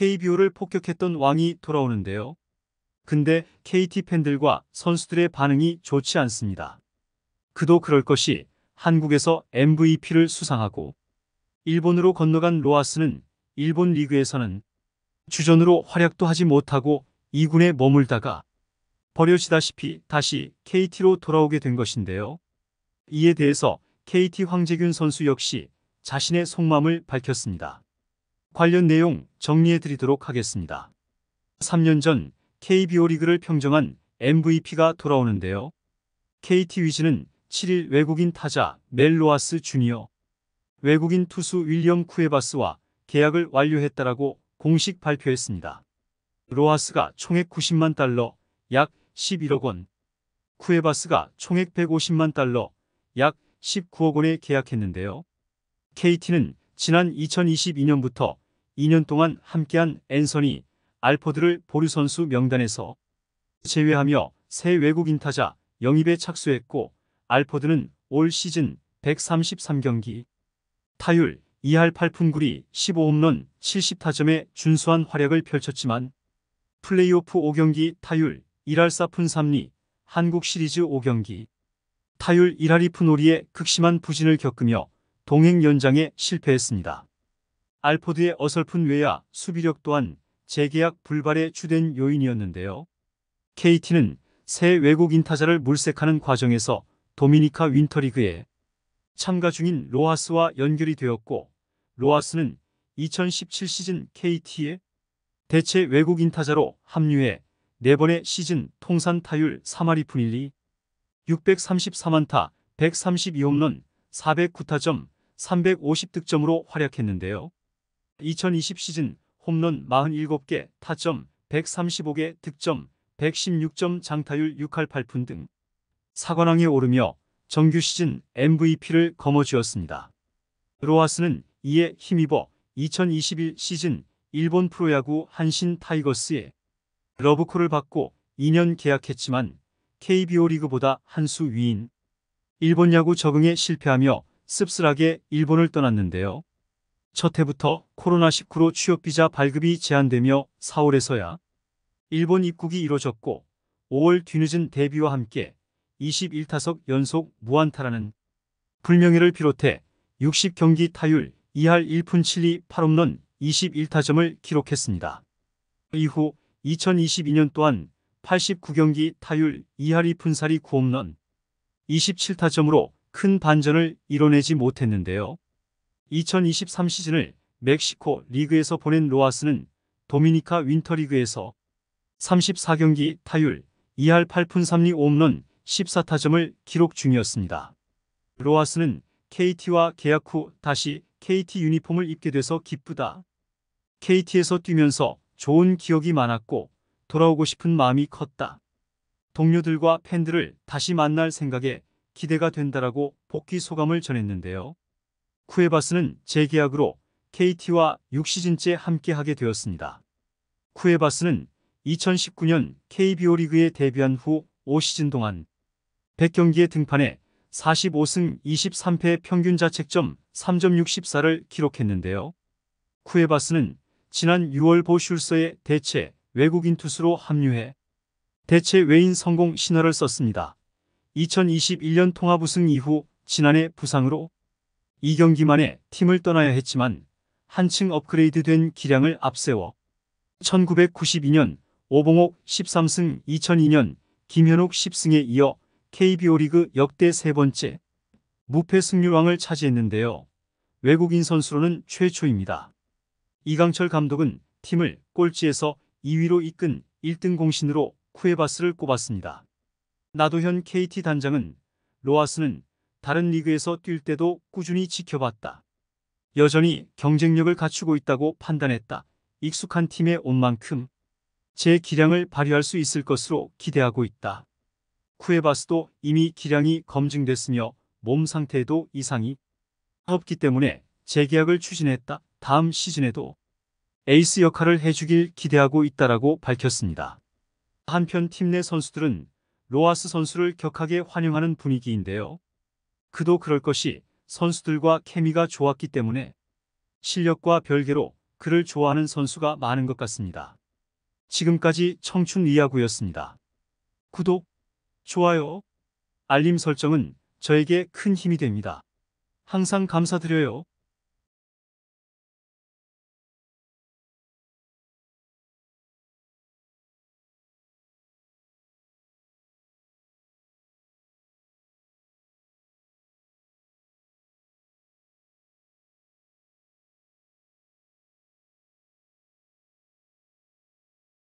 KBO를 폭격했던 왕이 돌아오는데요. 근데 KT 팬들과 선수들의 반응이 좋지 않습니다. 그도 그럴 것이 한국에서 MVP를 수상하고 일본으로 건너간 로하스는 일본 리그에서는 주전으로 활약도 하지 못하고 2군에 머물다가 버려지다시피 다시 KT로 돌아오게 된 것인데요. 이에 대해서 KT 황재균 선수 역시 자신의 속마음을 밝혔습니다. 관련 내용 정리해 드리도록 하겠습니다. 3년 전 KBO 리그를 평정한 MVP가 돌아오는데요. KT 위즈는 7일 외국인 타자 멜로아스 주니어, 외국인 투수 윌리엄 쿠에바스와 계약을 완료했다라고 공식 발표했습니다. 로하스가 총액 90만 달러, 약 11억 원, 쿠에바스가 총액 150만 달러, 약 19억 원에 계약했는데요. KT는 지난 2022년부터 2년 동안 함께한 앤서니 알포드를 보류 선수 명단에서 제외하며 새 외국인 타자 영입에 착수했고 알포드는 올 시즌 133경기 타율 2할 8푼 9리 15홈런 70타점의 준수한 활약을 펼쳤지만 플레이오프 5경기 타율 1할 4푼 3리 한국 시리즈 5경기 타율 1할 2푼 5리에 극심한 부진을 겪으며 동행 연장에 실패했습니다. 알포드의 어설픈 외야 수비력 또한 재계약 불발의 주된 요인이었는데요. KT는 새 외국인 타자를 물색하는 과정에서 도미니카 윈터리그에 참가 중인 로하스와 연결이 되었고 로하스는 2017 시즌 KT에 대체 외국인 타자로 합류해 4번의 시즌 통산 타율 3할 2푼 1리 634만타 132홈런 409타점 350득점으로 활약했는데요. 2020 시즌 홈런 47개, 타점 135개, 득점 116점, 장타율 6할 8푼 등 사관왕에 오르며 정규 시즌 MVP를 거머쥐었습니다. 로하스는 이에 힘입어 2021 시즌 일본 프로야구 한신 타이거스에 러브콜을 받고 2년 계약했지만 KBO 리그보다 한 수 위인 일본 야구 적응에 실패하며 씁쓸하게 일본을 떠났는데요. 첫 해부터 코로나19로 취업비자 발급이 제한되며 4월에서야 일본 입국이 이뤄졌고 5월 뒤늦은 데뷔와 함께 21타석 연속 무안타라는 불명예를 비롯해 60경기 타율 2할 1푼 7리 8홈런 21타점을 기록했습니다. 이후 2022년 또한 89경기 타율 2할 2푼 4리 9홈런 27타점으로 큰 반전을 이뤄내지 못했는데요. 2023 시즌을 멕시코 리그에서 보낸 로하스는 도미니카 윈터리그에서 34경기 타율 2할 8푼 3리 5홈런 14타점을 기록 중이었습니다. 로하스는 KT와 계약 후 다시 KT 유니폼을 입게 돼서 기쁘다. KT에서 뛰면서 좋은 기억이 많았고 돌아오고 싶은 마음이 컸다. 동료들과 팬들을 다시 만날 생각에 기대가 된다라고 복귀 소감을 전했는데요. 쿠에바스는 재계약으로 KT와 6시즌째 함께하게 되었습니다. 쿠에바스는 2019년 KBO 리그에 데뷔한 후 5시즌 동안 100경기에 등판해 45승 23패 평균 자책점 3.64를 기록했는데요. 쿠에바스는 지난 6월 보슐서의 대체 외국인 투수로 합류해 대체 외인 성공 신화를 썼습니다. 2021년 통합 우승 이후 지난해 부상으로 2경기 만에 팀을 떠나야 했지만 한층 업그레이드된 기량을 앞세워 1992년 오봉옥 13승 2002년 김현욱 10승에 이어 KBO 리그 역대 세 번째 무패 승률왕을 차지했는데요. 외국인 선수로는 최초입니다. 이강철 감독은 팀을 꼴찌에서 2위로 이끈 1등 공신으로 쿠에바스를 꼽았습니다. 나도현 KT 단장은 로하스는 다른 리그에서 뛸 때도 꾸준히 지켜봤다. 여전히 경쟁력을 갖추고 있다고 판단했다. 익숙한 팀에 온 만큼 제 기량을 발휘할 수 있을 것으로 기대하고 있다. 쿠에바스도 이미 기량이 검증됐으며 몸 상태에도 이상이 없기 때문에 재계약을 추진했다. 다음 시즌에도 에이스 역할을 해주길 기대하고 있다라고 밝혔습니다. 한편 팀 내 선수들은 로하스 선수를 격하게 환영하는 분위기인데요. 그도 그럴 것이 선수들과 케미가 좋았기 때문에 실력과 별개로 그를 좋아하는 선수가 많은 것 같습니다. 지금까지 청춘 이야구였습니다. 구독, 좋아요, 알림 설정은 저에게 큰 힘이 됩니다. 항상 감사드려요.